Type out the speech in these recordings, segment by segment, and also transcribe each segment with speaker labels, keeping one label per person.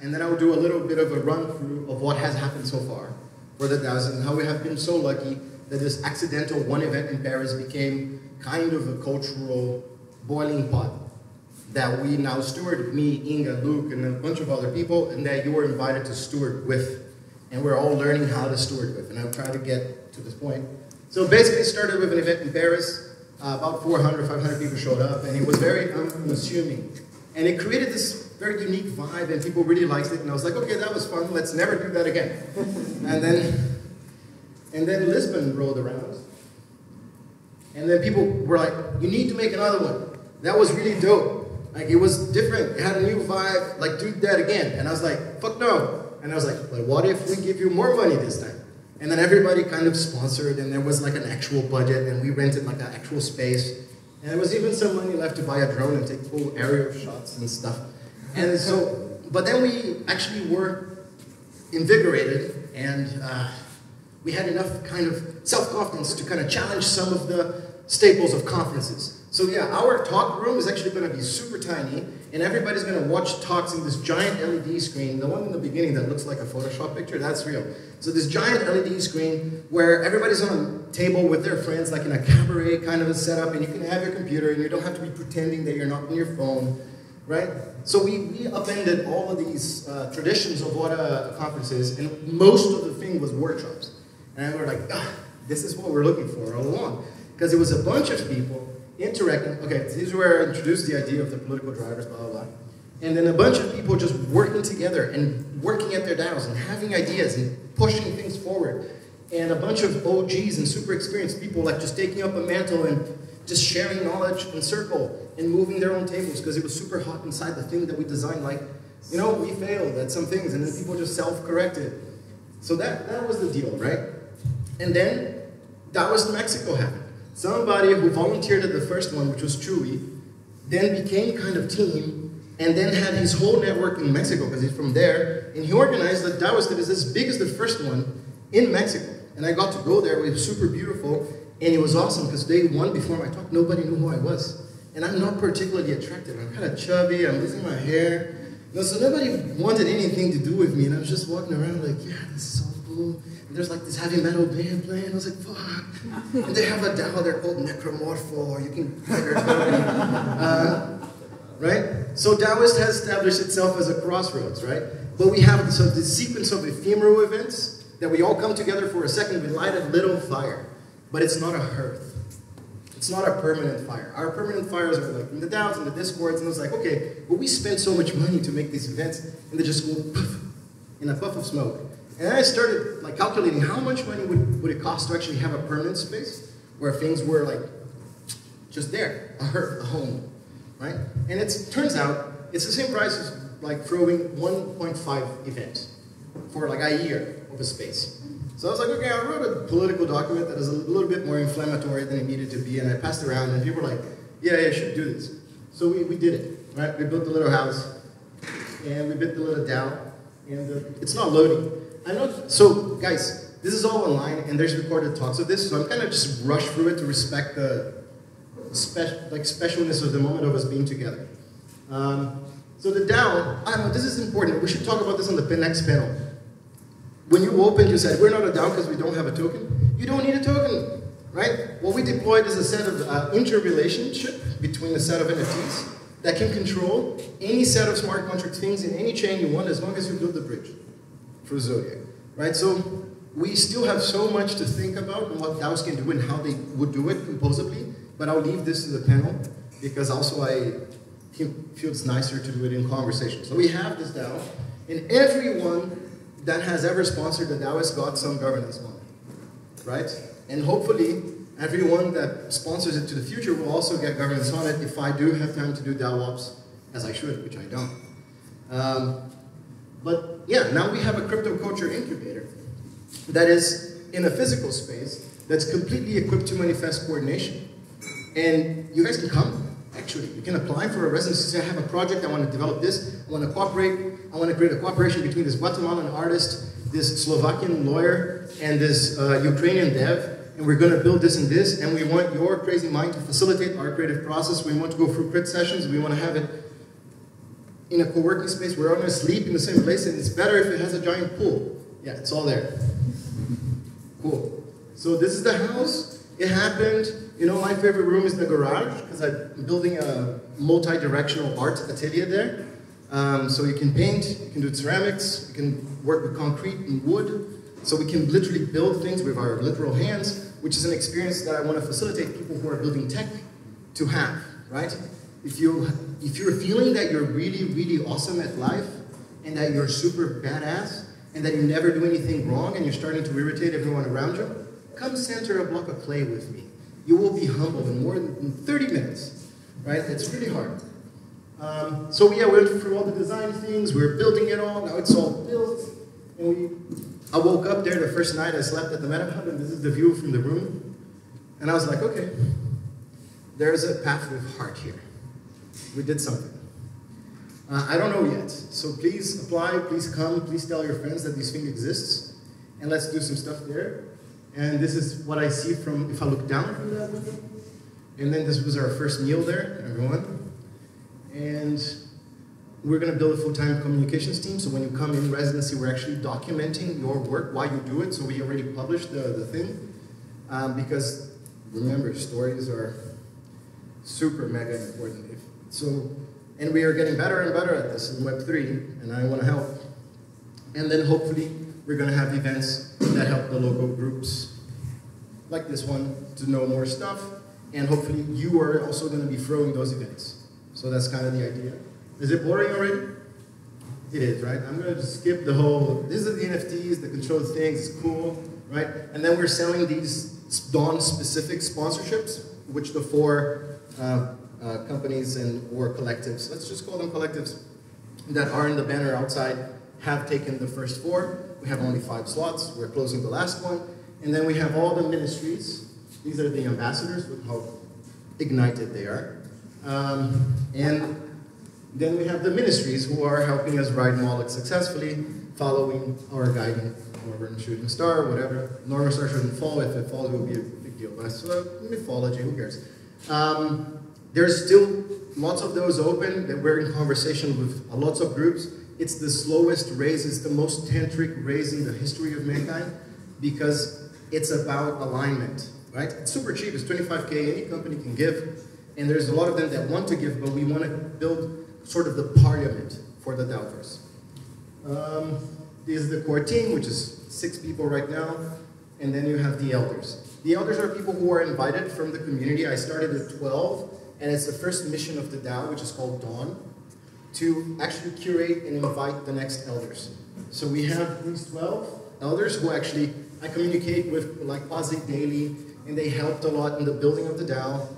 Speaker 1: and then I'll do a little bit of a run through of what has happened so far for the DAOs and how we have been so lucky that this accidental one event in Paris became kind of a cultural boiling pot that we now steward, me, Inga, Luke, and a bunch of other people, and that you were invited to steward with. And we're all learning how to steward with, and I'll try to get to this point. So basically started with an event in Paris, uh, about 400, 500 people showed up, and it was very unassuming. And it created this very unique vibe, and people really liked it, and I was like, okay, that was fun, let's never do that again. and then, and then Lisbon rolled around, and then people were like, you need to make another one. That was really dope. Like it was different. It had a new vibe. Like do that again. And I was like, fuck no. And I was like, but what if we give you more money this time? And then everybody kind of sponsored, and there was like an actual budget, and we rented like an actual space. And there was even some money left to buy a drone and take full aerial shots and stuff. And so, but then we actually were invigorated, and uh, we had enough kind of self-confidence to kind of challenge some of the staples of conferences. So yeah, our talk room is actually going to be super tiny, and everybody's going to watch talks in this giant LED screen. The one in the beginning that looks like a Photoshop picture, that's real. So this giant LED screen where everybody's on a table with their friends, like in a cabaret kind of a setup, and you can have your computer, and you don't have to be pretending that you're not on your phone, right? So we, we upended all of these uh, traditions of what a conference is, and most of the thing was workshops. And we were like, ah, this is what we're looking for all along. Because it was a bunch of people interacting. Okay, this is where I introduced the idea of the political drivers, blah, blah, blah. And then a bunch of people just working together and working at their dials and having ideas and pushing things forward. And a bunch of OGs and super experienced people like just taking up a mantle and just sharing knowledge in circle and moving their own tables because it was super hot inside the thing that we designed. Like, you know, we failed at some things and then people just self-corrected. So that, that was the deal, right? And then that was Mexico happened. Somebody who volunteered at the first one, which was Chewy, then became kind of team, and then had his whole network in Mexico, because he's from there, and he organized the DAOist that is as big as the first one in Mexico. And I got to go there, it was super beautiful, and it was awesome, because day one before my talk, nobody knew who I was. And I'm not particularly attractive. I'm kind of chubby, I'm losing my hair. So nobody wanted anything to do with me, and I was just walking around like, yeah, this is so cool And there's like this heavy metal band playing. I was like, fuck. And they have a DAO, they're called Necromorpho, you can figure it uh, right? So DAOist has established itself as a crossroads, right? But we have so the sequence of ephemeral events that we all come together for a second, we light a little fire, but it's not a hearth. It's not a permanent fire. Our permanent fires are like in the DAOs and the discords, and it's like, okay, but we spent so much money to make these events, and they just go in a puff of smoke. And I started like calculating how much money would, would it cost to actually have a permanent space where things were like just there, a, a home, right? And it turns out it's the same price as like throwing 1.5 event for like a year of a space. So I was like, okay, I wrote a political document that is a little bit more inflammatory than it needed to be, and I passed it around, and people were like, yeah, yeah, should do this. So we, we did it, right? We built the little house, and we built the little DAO, and the, it's not loading. I know, so guys, this is all online and there's recorded talks of this, so I'm kind of just rush through it to respect the spe like specialness of the moment of us being together. Um, so the DAO, I don't know, this is important. We should talk about this on the next panel. When you opened, you said, we're not a DAO because we don't have a token. You don't need a token, right? What we deployed is a set of uh, interrelationship between a set of NFTs that can control any set of smart contract things in any chain you want as long as you build the bridge for Zodiac, right? So we still have so much to think about and what DAOs can do and how they would do it composably, but I'll leave this to the panel because also I feel it's nicer to do it in conversation. So we have this DAO, and everyone that has ever sponsored the has got some governance on it, right? And hopefully, everyone that sponsors it to the future will also get governance on it if I do have time to do DAO ops, as I should, which I don't. Um, but yeah, now we have a crypto culture incubator that is in a physical space that's completely equipped to manifest coordination. And you guys can come, actually. You can apply for a residency. Say, I have a project, I want to develop this, I want to cooperate, I want to create a cooperation between this Guatemalan artist, this Slovakian lawyer, and this uh, Ukrainian dev, and we're going to build this and this, and we want your crazy mind to facilitate our creative process. We want to go through crit sessions, we want to have it in a co-working space, we're all gonna sleep in the same place, and it's better if it has a giant pool. Yeah, it's all there. Cool. So this is the house. It happened. You know, my favorite room is the garage because I'm building a multi-directional art atelier there. Um, so you can paint, you can do ceramics, you can work with concrete and wood. So we can literally build things with our literal hands, which is an experience that I want to facilitate people who are building tech to have, right? If, you, if you're feeling that you're really, really awesome at life and that you're super badass and that you never do anything wrong and you're starting to irritate everyone around you, come center a block of clay with me. You will be humbled in more than 30 minutes, right? It's really hard. Um, so yeah, we went through all the design things, we were building it all, now it's all built, and we, I woke up there the first night I slept at the Metahub, and this is the view from the room, and I was like, okay, there's a path with heart here. We did something. Uh, I don't know yet, so please apply, please come, please tell your friends that this thing exists, and let's do some stuff there. And this is what I see from, if I look down from that window. And then this was our first meal there, everyone. And we're to build a full-time communications team. So when you come in residency, we're actually documenting your work, why you do it. So we already published the, the thing. Um, because remember, stories are super mega important. If, so, and we are getting better and better at this in Web3, and I want to help. And then hopefully we're going to have events that help the local groups like this one to know more stuff. And hopefully you are also going to be throwing those events. So that's kind of the idea. Is it boring already? It is, right? I'm going to skip the whole, this is the NFTs, the controlled things, it's cool, right? And then we're selling these Dawn-specific sponsorships, which the four uh, uh, companies and or collectives, let's just call them collectives, that are in the banner outside have taken the first four. We have only five slots. We're closing the last one. And then we have all the ministries. These are the ambassadors, with how ignited they are. Um, and then we have the ministries who are helping us ride Moloch successfully, following our guiding Northern Shooting Star, whatever. Northern Star shouldn't fall. If it falls, it will be a big deal. But uh, mythology, who cares? Um, there's still lots of those open that we're in conversation with lots of groups. It's the slowest raise, it's the most tantric raise in the history of mankind because it's about alignment, right? It's super cheap, it's 25K, any company can give. And there's a lot of them that want to give, but we want to build sort of the parliament for the Doubters. Um, this is the core team, which is six people right now. And then you have the elders. The elders are people who are invited from the community. I started at 12, and it's the first mission of the DAO, which is called Dawn to actually curate and invite the next elders. So we have these 12 elders who actually, I communicate with like Pazik daily, and they helped a lot in the building of the DAO.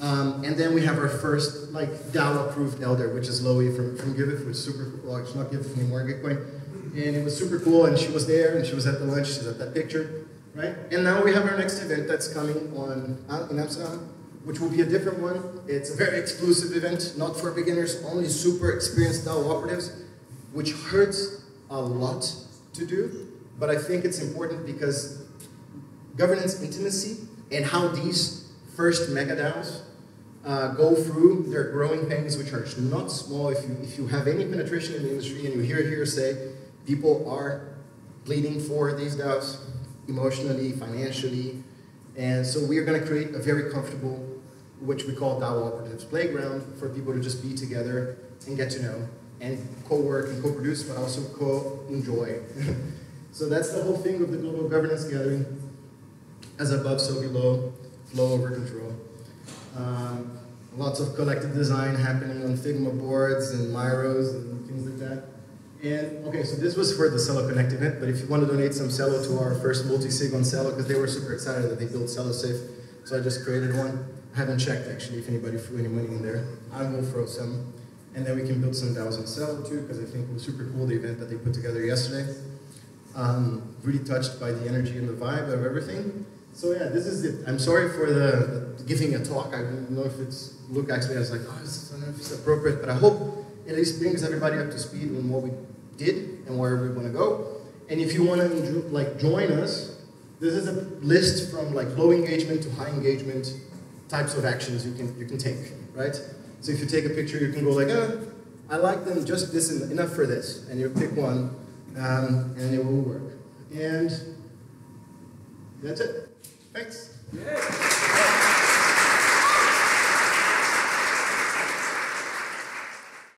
Speaker 1: Um, and then we have our first like DAO approved elder, which is Loie from, from Giveth, which is super cool. Well, she's not Giveth anymore, Gitcoin. And it was super cool, and she was there, and she was at the lunch, she's at that picture, right? And now we have our next event that's coming on uh, in Amsterdam, which will be a different one. It's a very exclusive event, not for beginners, only super experienced DAO operatives, which hurts a lot to do, but I think it's important because governance intimacy and how these first mega DAOs uh, go through their growing pains, which are not small. If you, if you have any penetration in the industry and you hear here say people are bleeding for these DAOs emotionally, financially, and so we are going to create a very comfortable which we call DAO Operatives Playground, for people to just be together and get to know and co-work and co-produce, but also co-enjoy. so that's the whole thing of the Global Governance Gathering. As above, so below, flow over control. Um, lots of collective design happening on Figma boards and Miros and things like that. And okay, so this was for the Celo Connect event, but if you want to donate some Celo to our first multi-sig on Celo, because they were super excited that they built Celo Safe, so I just created one. Haven't checked actually if anybody threw any money in there. I will throw some. And then we can build some DAOs on Celo too, because I think it was super cool the event that they put together yesterday. Um, really touched by the energy and the vibe of everything. So yeah, this is it. I'm sorry for the, the giving a talk. I don't know if it's look actually I was like, oh, this, I don't know if it's appropriate, but I hope it at least brings everybody up to speed on what we did and where we want to go. And if you want to like join us, this is a list from like low engagement to high engagement types of actions you can you can take, right? So if you take a picture, you can go like, ah, I like them just this enough for this, and you pick one, um, and it will work. And that's it. Thanks.
Speaker 2: Yeah.